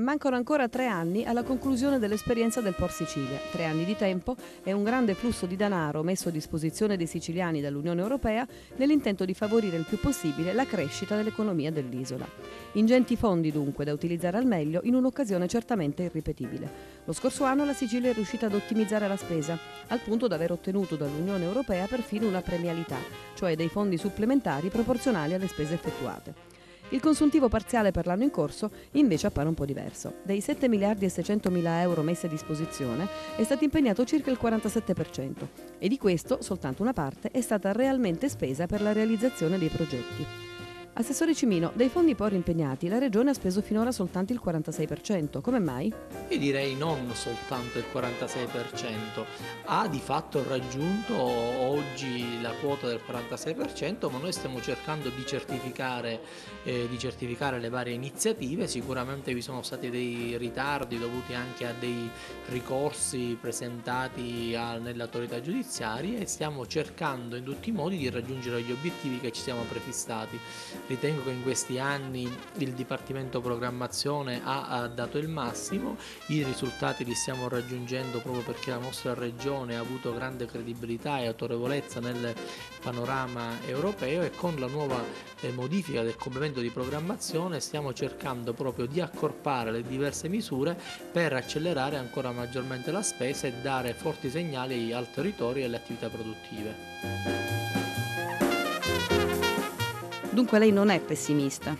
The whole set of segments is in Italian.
Mancano ancora tre anni alla conclusione dell'esperienza del Port Sicilia. Tre anni di tempo e un grande flusso di denaro messo a disposizione dei siciliani dall'Unione Europea nell'intento di favorire il più possibile la crescita dell'economia dell'isola. Ingenti fondi dunque da utilizzare al meglio in un'occasione certamente irripetibile. Lo scorso anno la Sicilia è riuscita ad ottimizzare la spesa, al punto da aver ottenuto dall'Unione Europea perfino una premialità, cioè dei fondi supplementari proporzionali alle spese effettuate. Il consuntivo parziale per l'anno in corso invece appare un po' diverso. Dei 7 miliardi e 600 mila euro messi a disposizione è stato impegnato circa il 47% e di questo soltanto una parte è stata realmente spesa per la realizzazione dei progetti. Assessore Cimino, dei fondi poi impegnati la Regione ha speso finora soltanto il 46%. Come mai? Io direi non soltanto il 46%. Ha di fatto raggiunto oggi la quota del 46%, ma noi stiamo cercando di certificare, eh, di certificare le varie iniziative. Sicuramente vi sono stati dei ritardi dovuti anche a dei ricorsi presentati nell'autorità giudiziaria e stiamo cercando in tutti i modi di raggiungere gli obiettivi che ci siamo prefissati Ritengo che in questi anni il Dipartimento Programmazione ha, dato il massimo, i risultati li stiamo raggiungendo proprio perché la nostra regione ha avuto grande credibilità e autorevolezza nel panorama europeo e con la nuova eh, modifica del complemento di programmazione stiamo cercando proprio di accorpare le diverse misure per accelerare ancora maggiormente la spesa e dare forti segnali al territorio e alle attività produttive. Dunque lei non è pessimista?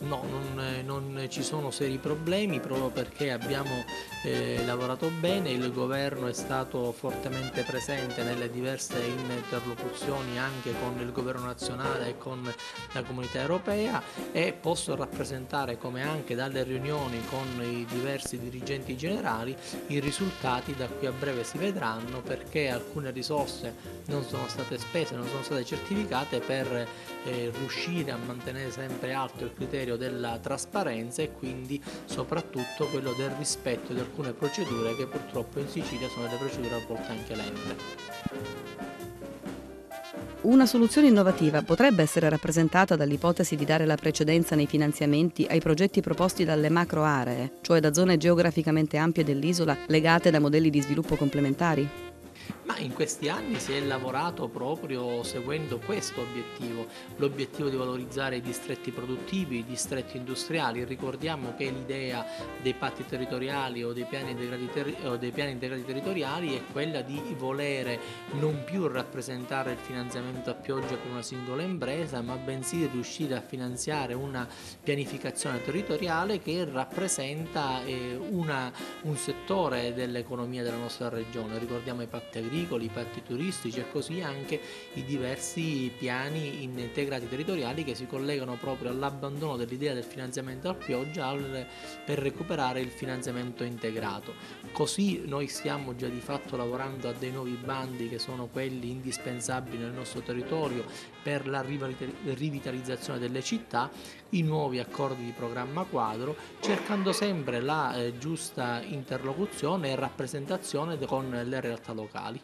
No, non, non, ci sono seri problemi proprio perché abbiamo eh, lavorato bene, il governo è stato fortemente presente nelle diverse interlocuzioni anche con il governo nazionale e con la comunità europea e posso rappresentare come anche dalle riunioni con i diversi dirigenti generali i risultati da qui a breve si vedranno perché alcune risorse non sono state spese, non sono state certificate per eh, riuscire a mantenere sempre alto il criterio criterio della trasparenza e quindi soprattutto quello del rispetto di alcune procedure che purtroppo in Sicilia sono delle procedure a volte anche lente. Una soluzione innovativa potrebbe essere rappresentata dall'ipotesi di dare la precedenza nei finanziamenti ai progetti proposti dalle macro aree, cioè da zone geograficamente ampie dell'isola legate da modelli di sviluppo complementari? In questi anni si è lavorato proprio seguendo questo obiettivo, l'obiettivo di valorizzare i distretti produttivi, i distretti industriali. Ricordiamo che l'idea dei patti territoriali o dei piani integrati, ter o dei piani integrati territoriali è quella di volere non più rappresentare il finanziamento a pioggia con una singola impresa, ma bensì riuscire a finanziare una pianificazione territoriale che rappresenta eh, una, un settore dell'economia della nostra regione. Ricordiamo i patti agricoli, i patti turistici e così anche i diversi piani integrati territoriali che si collegano proprio all'abbandono dell'idea del finanziamento a pioggia per recuperare il finanziamento integrato. Così noi stiamo già di fatto lavorando a dei nuovi bandi che sono quelli indispensabili nel nostro territorio per la rivitalizzazione delle città, i nuovi accordi di programma quadro, cercando sempre la eh, giusta interlocuzione e rappresentazione con le realtà locali.